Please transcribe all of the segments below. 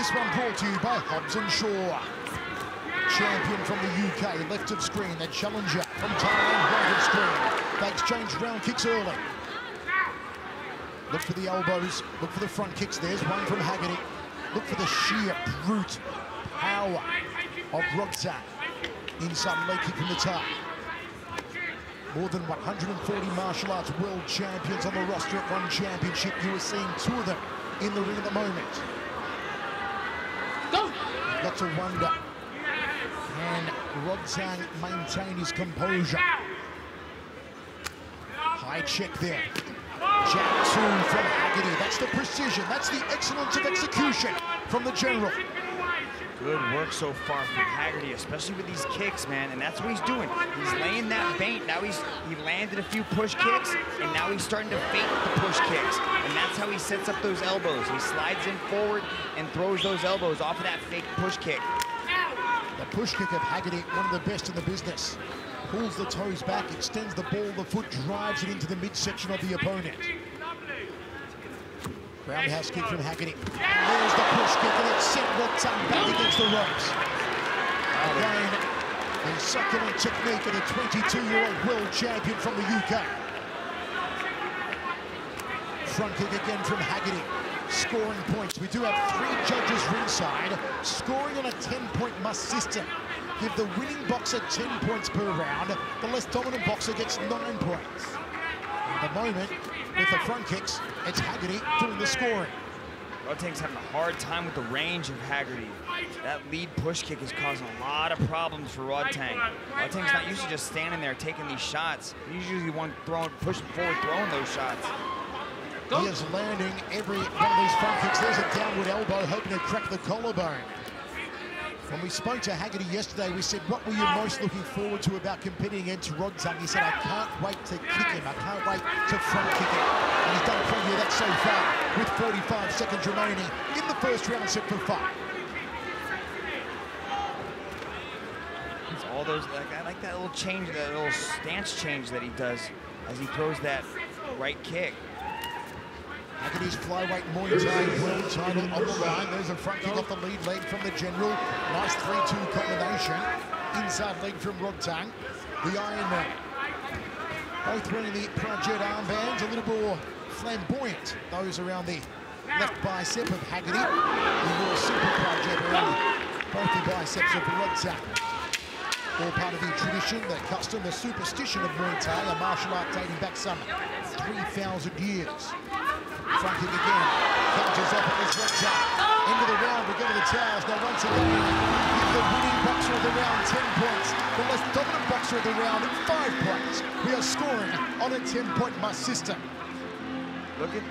This one brought to you by Hobbs and Shaw. Champion from the UK, left of screen. The challenger from Thailand, right of screen. They exchange round kicks early. Look for the elbows, look for the front kicks. There's one from Haggerty. Look for the sheer brute power of Rodtang. Inside leg kick from the top. More than 140 martial arts world champions on the roster at one championship. You are seeing two of them in the ring at the moment. Go! Got to wonder, can Rodtang maintain his composure? High check there. Jab two from Haggerty. That's the precision. That's the excellence of execution from the general. Good work so far from Haggerty, especially with these kicks, man. And that's what he's doing. He's laying that bait. Now he's he landed a few push kicks, and now he's starting to fake the push kicks. And that's how he sets up those elbows. He slides in forward and throws those elbows off of that fake push kick. The push kick of Haggerty, one of the best in the business. Pulls the toes back, extends the ball, the foot drives it into the midsection of the opponent. Roundhouse kick from Haggerty. There's the push kick, and it sent Rodtang back against the ropes. Again, the succulent technique of the 22-year-old world champion from the UK. Front kick again from Haggerty. Scoring points. We do have three judges ringside, scoring on a 10-point must system. Give the winning boxer 10 points per round. The less dominant boxer gets nine points. At the moment, with the front kicks, it's Haggerty doing the scoring. Rodtang's having a hard time with the range of Haggerty. That lead push kick is causing a lot of problems for Rodtang. Rodtang's not used to just standing there taking these shots. He's usually one throwing, pushing forward, throwing those shots. He is landing every one of these front kicks. There's a downward elbow, hoping to crack the collarbone. When we spoke to Haggerty yesterday, we said, what were you most looking forward to about competing against Rodtang? He said, I can't wait to kick him. I can't wait to front kick him. And he's done plenty of that so far with 45 seconds remaining in the first round set for five. It's all those, like, I like that little change, that little stance change that he does as he throws that right kick. Haggerty's flyweight Muay Thai world title on the line. There's a front kick off the lead leg from the general. Nice 3-2 combination. Inside leg from Rodtang, the Iron Man. Both wearing the Proud armbands, a little more flamboyant. Those around the left bicep of Haggerty. The more simple Proud around both the biceps of Rodtang. All part of the tradition, the custom, the superstition of Muay Thai, a martial art dating back some 3,000 years. Front again. Counters up at his End of the round, we go to the towers. Now once again, give the winning boxer of the round 10 points. The less dominant boxer of the round, 5 points. We are scoring on a 10-point must system. Look at,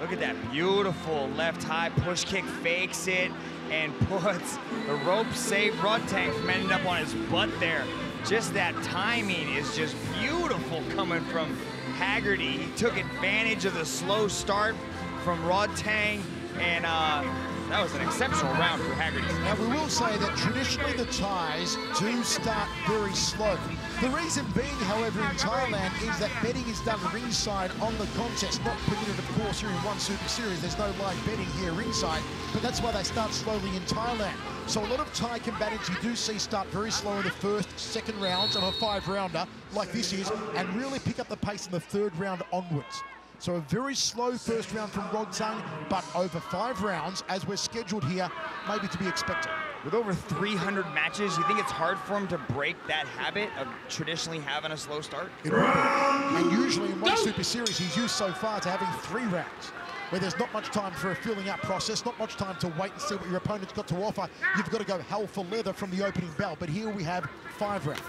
look at that beautiful left high push kick, fakes it, and puts the rope save Rodtang from ending up on his butt there. Just that timing is just beautiful coming from Haggerty. He took advantage of the slow start from Rodtang and uh, that was an exceptional round for Haggerty. Now, we will say that traditionally the Thais do start very slow. The reason being, however, in Thailand is that betting is done ringside on the contest, not permitted, of course, here in one Super Series. There's no live betting here ringside, but that's why they start slowly in Thailand. So a lot of Thai combatants you do see start very slow in the first, second rounds of a five-rounder like this is, and really pick up the pace in the third round onwards. So a very slow first round from Rodtang, but over five rounds, as we're scheduled here, maybe to be expected. With over 300 matches, you think it's hard for him to break that habit of traditionally having a slow start? It will be. And usually in one Super Series, he's used so far to having three rounds where there's not much time for a filling out process, not much time to wait and see what your opponent's got to offer. You've got to go hell for leather from the opening bell. But here we have five rounds.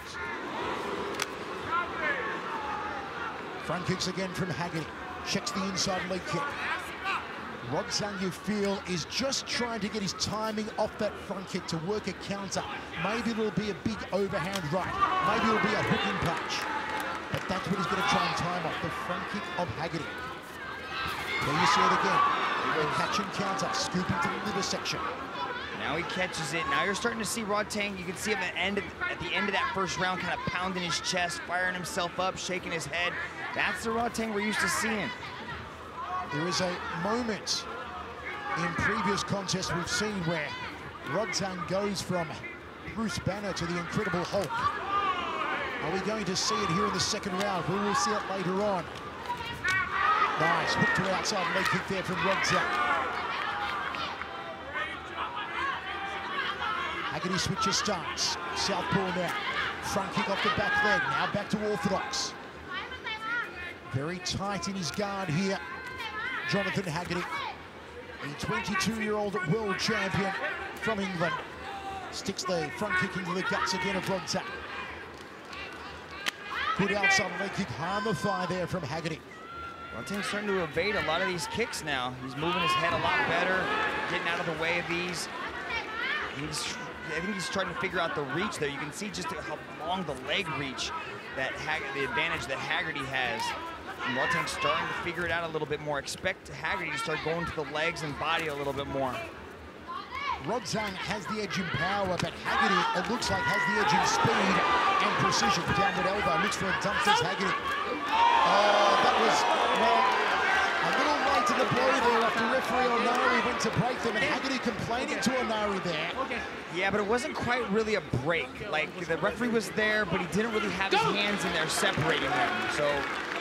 Front kicks again from Haggerty. Checks the inside leg kick. Rodtang, you feel, is just trying to get his timing off that front kick to work a counter. Maybe it'll be a big overhand right. Maybe it'll be a hooking punch. But that's what he's going to try and time off, the front kick of Haggerty. There you see it again. A Catch and counter, scooping to the liver section. Now he catches it. Now you're starting to see Rodtang. You can see him at end of, at the end of that first round kind of pounding his chest, firing himself up, shaking his head. That's the Rodtang we're used to seeing. There is a moment in previous contests we've seen where Rodtang goes from Bruce Banner to the Incredible Hulk. Are we going to see it here in the second round? We will see it later on. Nice, hook to outside leg kick there from Rodtang. Haggerty switches stance. Southpaw now. Front kick off the back leg. Now back to orthodox. Very tight in his guard here. Jonathan Haggerty, the 22-year-old world champion from England. Sticks the front kick into the guts again of Rodtang. Good outside leg kick thigh there from Haggerty. Rodtang's starting to evade a lot of these kicks now. He's moving his head a lot better, getting out of the way of these. He's, I think he's trying to figure out the reach there. You can see just how long the leg reach, that Hag the advantage that Haggerty has. And Rodtang's starting to figure it out a little bit more. Expect Haggerty to start going to the legs and body a little bit more. Rodtang has the edge in power, but Haggerty, it looks like, has the edge in speed and precision. Down Downward elbow, looks for a dump, says Haggerty. Oh, that was, well, a little late in the blow there after referee Onari went to break them, and Haggerty complaining to Onari there. Yeah, but it wasn't quite really a break. Like, the referee was there, but he didn't really have his hands in there separating them. So,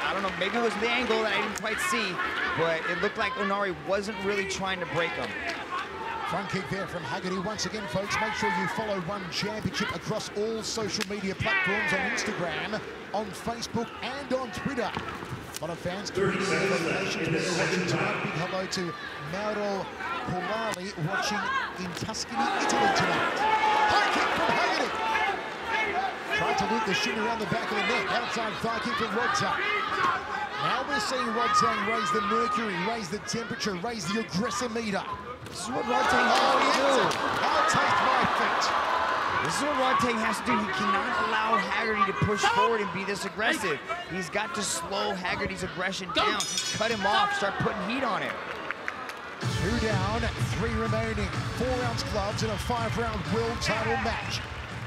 I don't know, maybe it was the angle that I didn't quite see, but it looked like Onari wasn't really trying to break him. Front kick there from Haggerty. Once again, folks, make sure you follow One Championship across all social media platforms on Instagram, on Facebook, and on Twitter. A lot of fans watching tonight. Big hello to Mauro Polali watching in Tuscany, Italy tonight. High kick from Haggerty. Tried to loop the shin around the back of the neck. Outside thigh kick from Rodtang. Now we're seeing Rodtang raise the mercury, raise the temperature, raise the aggressor meter. This is what Rodtang has Oh, to do. I'll take my feet. This is what Rodtang has to do. He cannot allow Haggerty to push forward and be this aggressive. He's got to slow Haggerty's aggression down, cut him off, start putting heat on him. Two down, three remaining. Four ounce gloves in a five round world title match.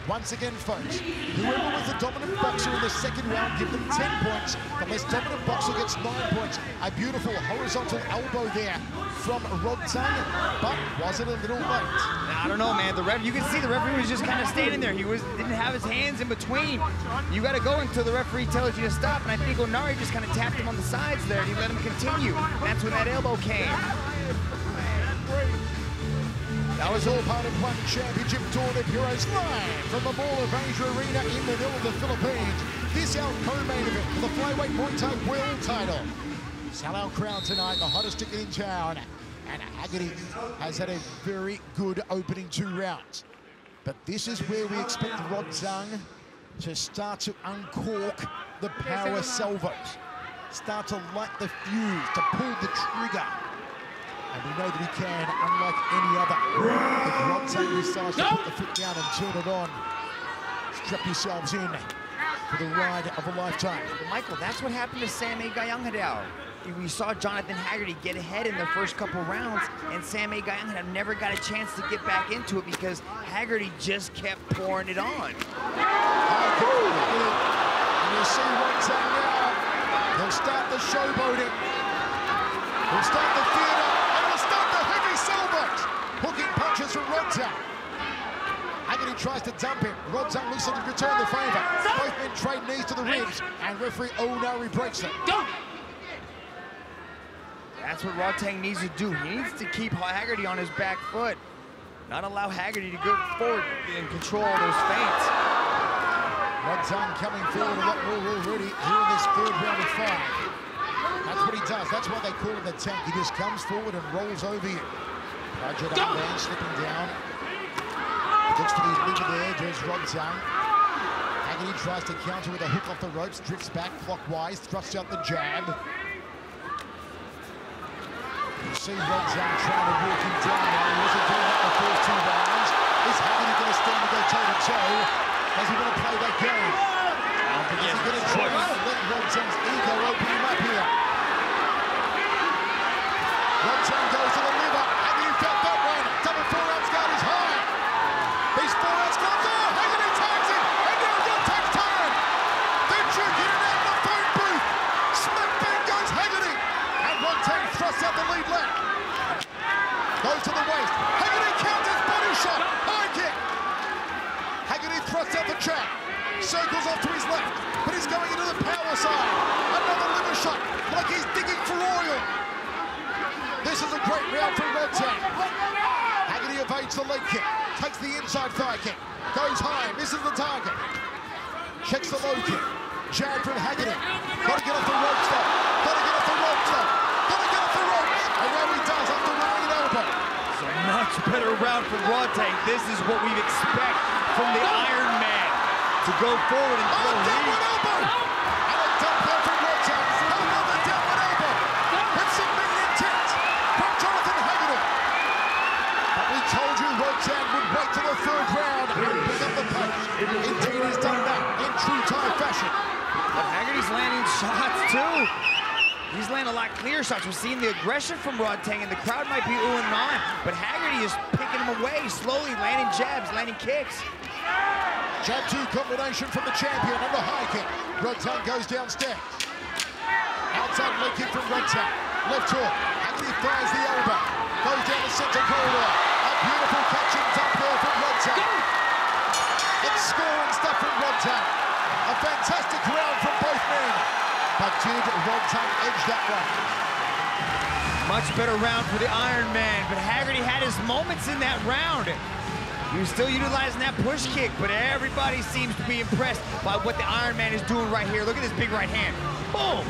Once again, folks, whoever was the dominant boxer in the second round, give them 10 points. The less dominant boxer gets nine points. A beautiful horizontal elbow there from Rodtang, but was it a little late? I don't know, man. The ref, you can see the referee was just kind of standing there. He was didn't have his hands in between. You got to go until the referee tells you to stop. And I think Onari just kind of tapped him on the sides there, and he let him continue. That's when that elbow came. That was all part of one championship Dawn of Heroes live from the Mall of Asia Arena in Manila, the Philippines. This our co-main event for the flyweight Muay Thai world title. Sell our crowd tonight, the hottest ticket in town. And Haggerty has had a very good opening two rounds. But this is where we expect Rodtang to start to uncork the power salvos. Start to light the fuse, to pull the trigger. And we know that he can, unlike any other. If Rodtang decides to put the foot down and turn it on, strap yourselves in for the ride of a lifetime. But Michael, that's what happened to Sam-A Gaiyanghadao. We saw Jonathan Haggerty get ahead in the first couple rounds, and Sam-A Gaiyanghadao never got a chance to get back into it because Haggerty just kept pouring it on. High kick from Haggerty. And you see Rodtang now. He'll start the showboating. He'll start the theater, and he'll start the heavy salvos. Hooking punches from Haggerty tries to dump him. Rodtang looks like to return the favour. Both men trade knees to the ribs, and referee Onari breaks them. That's what Rodtang needs to do. He needs to keep Haggerty on his back foot, not allow Haggerty to go forward and control those feints. Rodtang coming forward a lot more already here in this third round of five. That's what he does. That's why they call him the tank. He just comes forward and rolls over you. Project man slipping down. Looks for the liver there. There's Rodtang. Haggerty tries to counter with a hook off the ropes, drifts back clockwise, thrusts out the jab. You see Rodtang trying to walk him down now. He wasn't doing that the first two rounds. Is Haggerty going to stand and go toe-to-toe? Does he want to play that game? I don't think he Is he going to try to let Rodtang's ego open him up here? Rodtang goes to the liver. Haggerty felt that one. Double four ounce guard is high. These four ounce guards. Oh, Haggerty tags him. And now Rodtang's turn. They're duking it out in the phone booth. Smack bang goes Haggerty. And Rodtang thrusts out the lead leg. Jack circles off to his left, but he's going into the power side. Another liver shot, like he's digging for oil. This is a great round from Rodtang. Haggerty evades the leg kick, takes the inside thigh kick, goes high, misses the target. Checks the low kick. Jab from Haggerty. Got to get off the ropes though. Got to get off the ropes though. Got to get off the ropes. And now he does after running an elbow. It's a much better round from Rodtang. This is what we expect from the Iron Man to go forward and Oh, throw downward heat. elbow! And a dump there from Rodtang. Another downward elbow. It's some mean intent from Jonathan Haggerty. But we told you Rodtang would wait till the third round and pick up the pace. Indeed, he's done that in true Thai fashion. But Haggerty's landing shots too. He's landing a lot clearer shots. We're seeing the aggression from Rodtang, and the crowd might be oohing and on, but Haggerty is picking him away, slowly landing jabs, landing kicks. Jab two combination from the champion and the high kick. Rodtang goes downstairs. Outside leg kick from Rodtang. Left hook. Haggerty fires the elbow. Goes down the center corridor. A beautiful catching up there from Rodtang. It's scoring stuff from Rodtang. A fantastic round from both men. But did Rodtang edge that one? Much better round for the Iron Man, but Haggerty had his moments in that round. He was still utilizing that push kick, but everybody seems to be impressed by what the Iron Man is doing right here. Look at this big right hand. Boom!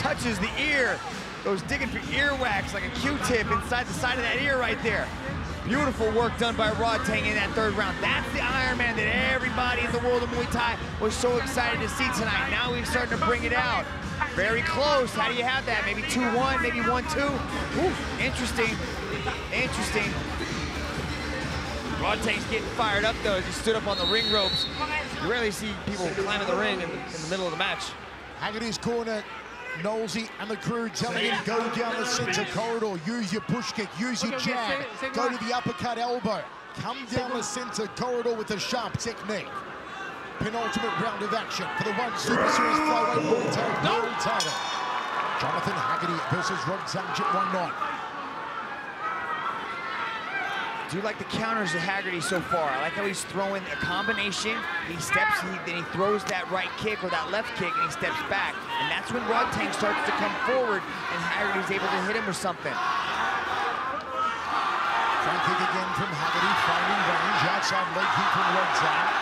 Touches the ear. Goes digging for earwax like a Q-tip inside the side of that ear right there. Beautiful work done by Rodtang in that third round. That's the Iron Man that everybody in the world of Muay Thai was so excited to see tonight. Now he's starting to bring it out. Very close. How do you have that? Maybe 2-1, maybe 1-2. Ooh, interesting. Interesting. Rodtang's getting fired up though as he stood up on the ring ropes. You rarely see people climbing the ring in, in the middle of the match. Haggerty's corner. Knowlesy and the crew telling him go down the center corridor, use your push kick, use your jab, go to the uppercut elbow, come down the center corridor with a sharp technique. Penultimate round of action for the one Super Series flyweight Muay Thai world title. Jonathan Haggerty versus Rodtang Jitmuangnon. Do you like the counters of Haggerty so far? I like how he's throwing a combination. He steps, he, then he throws that right kick or that left kick, and he steps back. And that's when Rodtang starts to come forward, and Haggerty's able to hit him or something. Front kick again from Haggerty, finding range, outside leg kick from Rodtang. All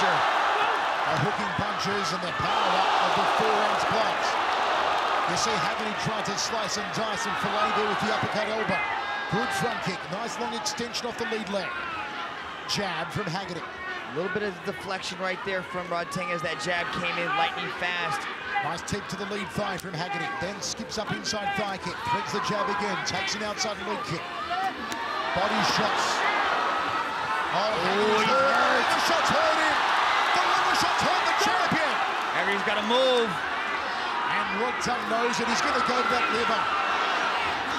that pressure. The hooking punches and the power up of the four ounce gloves. You see Haggerty trying to slice and dice and fillet there with the uppercut elbow. Good front kick, nice long extension off the lead leg. Jab from Haggerty. A little bit of deflection right there from Rodtang as that jab came in lightning fast. Nice tip to the lead thigh from Haggerty. Then skips up inside thigh kick. Threads the jab again. Takes an outside leg kick. Body shots. Oh, Haggerty's oh, he hurt. hurt. The shots hurt him. The liver shots hurt the champion. Haggerty's got to move. And Rodtang knows that he's going to go to that liver.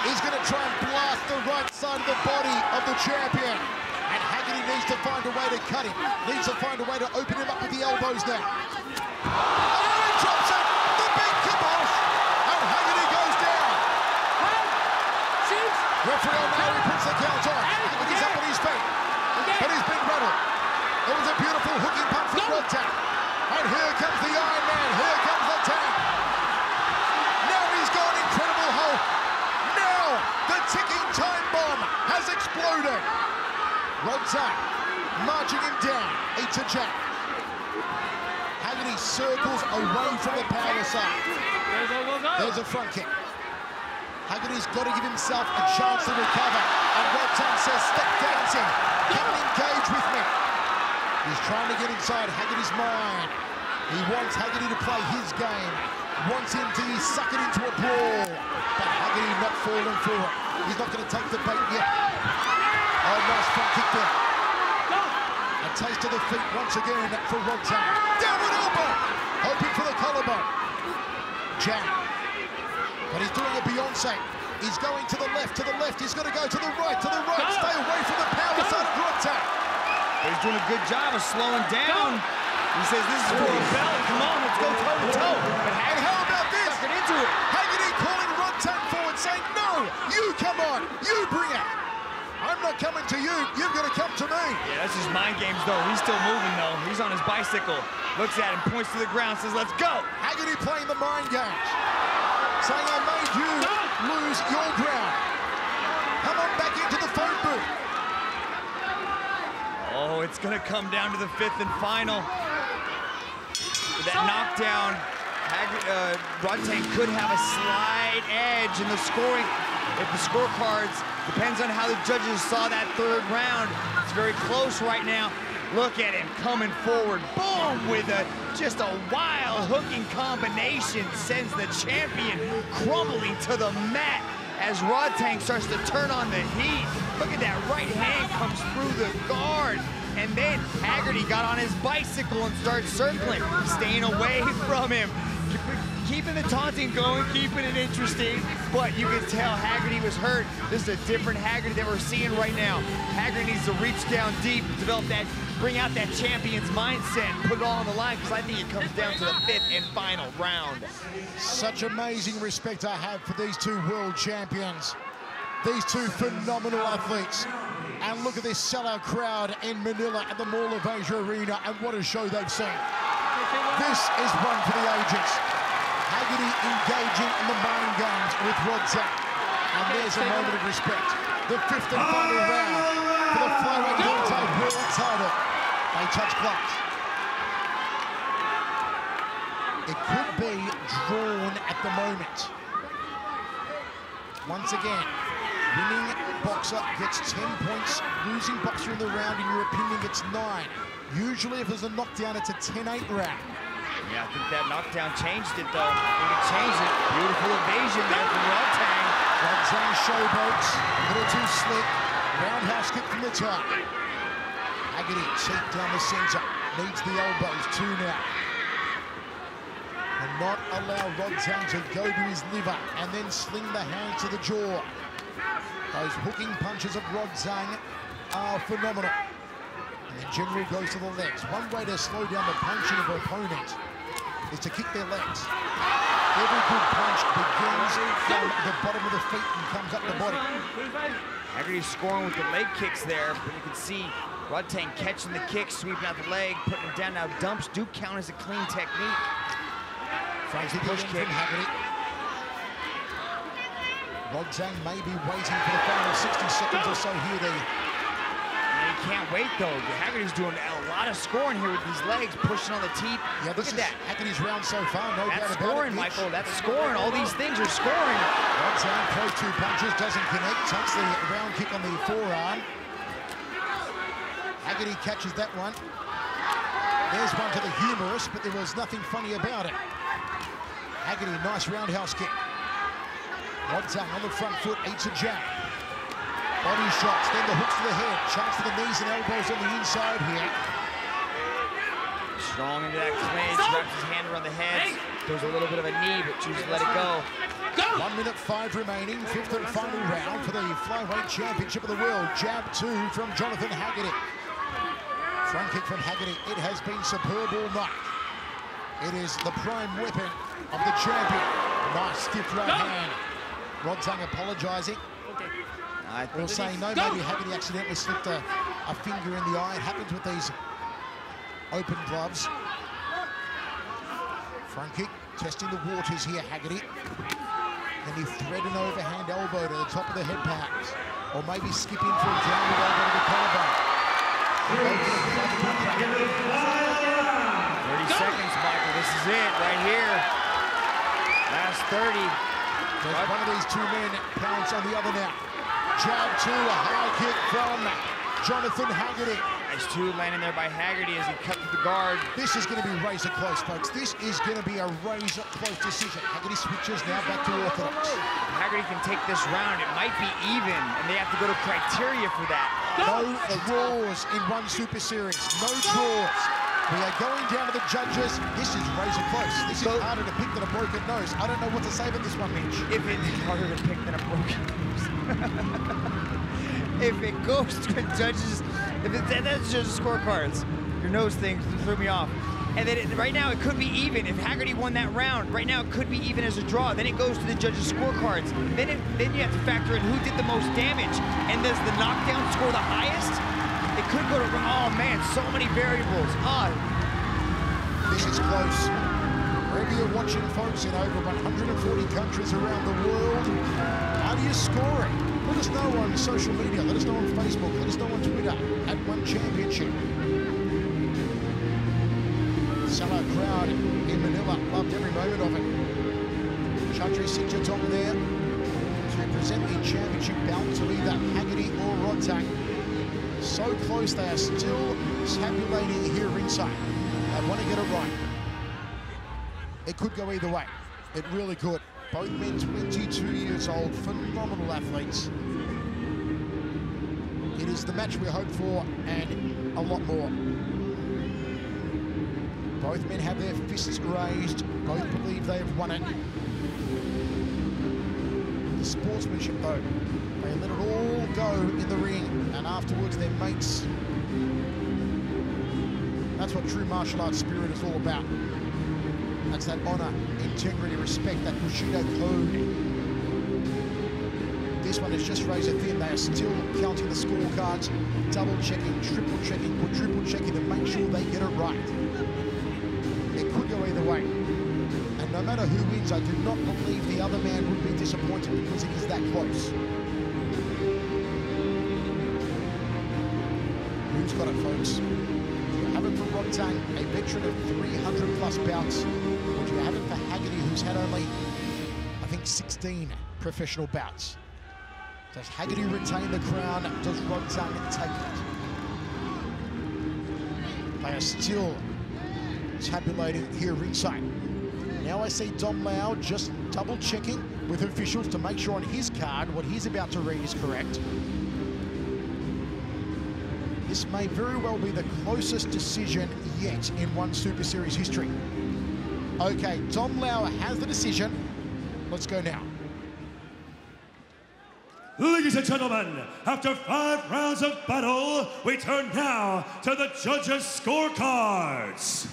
He's going to try and blast the right side of the body of the champion. And Haggerty needs to find a way to cut him. Needs to find a way to open him up with the elbows now. Oh, he drops it! The big kibosh! And Haggerty goes down. Referee O'Malley puts the count on. Haggerty's up on his feet. But he's been rattled. It was a beautiful hooking punch from Rodtang. And here comes the Iron Man. Here comes the tank. Now he's gone incredible Hulk. Now the ticking time bomb has exploded. Rodtang marching him down. Eats a jab. Haggerty circles away from the power side. There's a front kick. Haggerty's got to give himself a chance to recover. And Rodtang says, stop dancing. Come and engage with me. He's trying to get inside Haggerty's mind. He wants Haggerty to play his game. Wants him to suck it into a brawl. But Haggerty not falling for it. He's not going to take the bait yet. Oh, nice front kick there. A taste of the feet once again for Rodtang. Downward elbow. Hoping for the collarbone. Jab. But he's doing a Beyonce. He's going to the left, to the left. He's going to go to the right, to the right. Stay away from the power side of Rodtang. He's doing a good job of slowing down. He says this is for a belt. Come on, let's go toe to toe. But And how about this? sucking into it. Haggerty calling Rodtang forward, saying, no, you come on, you bring it. I'm not coming to you. You've got to come to me. Yeah, that's just mind games, though. He's still moving, though. He's on his bicycle. Looks at him, points to the ground, says, let's go. Haggerty playing the mind games. Saying, I made you lose your ground. Come on back into the phone booth. Oh, it's going to come down to the fifth and final. With that knockdown, uh, could have a slight edge in the scoring. If the scorecards, depends on how the judges saw that third round. It's very close right now. Look at him coming forward, boom, with a just a wild hooking combination sends the champion crumbling to the mat as Rodtang starts to turn on the heat. Look at that right hand comes through the guard. And then Haggerty got on his bicycle and starts circling, staying away from him keeping the taunting going, keeping it interesting, but you can tell Haggerty was hurt. This is a different Haggerty that we're seeing right now. Haggerty needs to reach down deep, develop that, bring out that champion's mindset, put it all on the line, because I think it comes down to the fifth and final round. Such amazing respect I have for these two world champions. These two phenomenal athletes. And look at this sellout crowd in Manila at the Mall of Asia Arena, and what a show they've seen. This is one for the ages. Engaging in the mind games with Rodtang. And there's a moment of respect. The fifth and final round for the flyweight world title. They touch gloves. It could be drawn at the moment. Once again, winning boxer gets 10 points, losing boxer in the round, in your opinion, gets nine. Usually, if there's a knockdown, it's a 10-8 round. Yeah, I think that knockdown changed it, though. It changed it. Beautiful evasion there from Rodtang. Rodtang showboats, a little too slick. Roundhouse kick from the top. Haggerty cheek down the center. Needs the elbows, two now. And not allow Rodtang to go to his liver and then sling the hand to the jaw. Those hooking punches of Rodtang are phenomenal. And the general goes to the legs. One way to slow down the punching of an opponent is to kick their legs. Every good punch begins from the bottom of the feet and comes up the body. Haggerty's scoring with the leg kicks there, but you can see Rodtang catching the kick, sweeping out the leg, putting it down. Now dumps do count as a clean technique. Frankie push kick. Haggerty. Rodtang may be waiting for the final 60 seconds or so here. They can't wait though. Haggerty's doing a lot of scoring here with his legs, pushing on the teeth. Yeah, look at that. Haggerty's round so far, no That's doubt scoring, about it. Michael. That's scoring. All these things are scoring. Rodtang throws two punches, doesn't connect, takes the round kick on the forearm. Haggerty catches that one. There's one to the humerus, but there was nothing funny about it. Haggerty, nice roundhouse kick. Rodtang on the front foot, eats a jab. Body shots, then the hooks to the head. Chance for the knees and elbows on the inside here. Strong into that clinch, wraps his hand around the head. There's a little bit of a knee, but chooses to let it go. One minute five remaining, fifth and final round for the flyweight championship of the world. Jab two from Jonathan Haggerty. Front kick from Haggerty. It has been superb all night. It is the prime weapon of the champion. Nice stiff right hand. Rodtang apologising. I think we'll say no, maybe Haggerty accidentally slipped a, a finger in the eye. It happens with these open gloves. Front kick, testing the waters here, Haggerty. Can he thread an overhand elbow to the top of the head perhaps? Or maybe skip in for a downward elbow to the collarbone. 30 seconds, Michael. This is it right here. Last 30. There's one of these two men pounds on the other now. Jab two, a high kick from Jonathan Haggerty. Nice two landing there by Haggerty as he cut through the guard. This is going to be razor close, folks. This is going to be a razor close decision. Haggerty switches now back to orthodox. Haggerty can take this round. It might be even, and they have to go to criteria for that. No draws in one super series. No draws. We are going down to the judges. This is razor close. This is harder to pick than a broken nose. I don't know what to say about this one, Mitch. If it's harder to pick than a broken nose. if it goes to the judges, if it's, that's just scorecards. Your nose thing threw me off. and then it, right now it could be even. If Haggerty won that round, right now it could be even as a draw. Then it goes to the judges' scorecards. Then it, then you have to factor in who did the most damage, and does the knockdown score the highest? Could go to, oh man, so many variables. Oh. This is close. Wherever you're watching, folks, in over 140 countries around the world, how do you score it? Let us know on social media. Let us know on Facebook. Let us know on Twitter at One Championship. Sellout crowd in Manila loved every moment of it. Chatri Sityodtong there to present the championship bout to either Haggerty or Rodtang. So close, they are still tabulating here inside. They want to get it right. It could go either way. It really could. Both men 22 years old, phenomenal athletes. It is the match we hope for and a lot more. Both men have their fists raised. Both believe they have won it. The sportsmanship, though, they let it all go in the ring, and afterwards their mates. That's what true martial arts spirit is all about. That's that honor, integrity, respect, that Bushido code. This one is just razor thin. They are still counting the scorecards, double checking, triple checking, quadruple checking to make sure they get it right. It could go either way. And no matter who wins, I do not believe the other man would be disappointed because it is that close. Who's got it, folks? Do you have it for Rodtang, a veteran of 300 plus bouts? Or do you have it for Haggerty, who's had only, I think, 16 professional bouts? Does Haggerty retain the crown? Does Rodtang take it? They are still tabulating here ringside. Now I see Dom Lau just double checking with officials to make sure on his card what he's about to read is correct. This may very well be the closest decision yet in one Super Series history. Okay, Tom Lauer has the decision. Let's go now. Ladies and gentlemen, after five rounds of battle, we turn now to the judges' scorecards.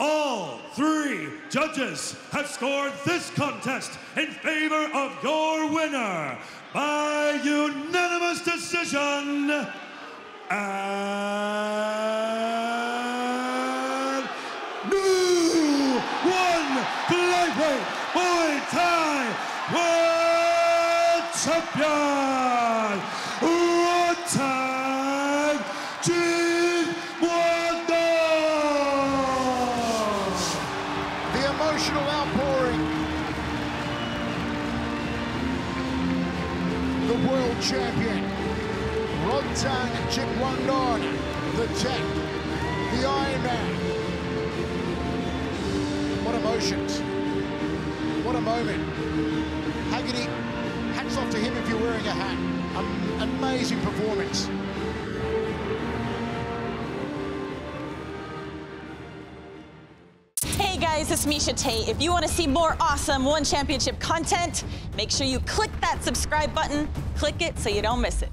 All three judges have scored this contest in favor of your winner by unanimous decision. And new one lightweight Muay Thai World Champion moment. Haggerty, hats off to him if you're wearing a hat. Amazing performance. Hey guys, it's Miesha Tate. If you want to see more awesome One Championship content, make sure you click that subscribe button. Click it so you don't miss it.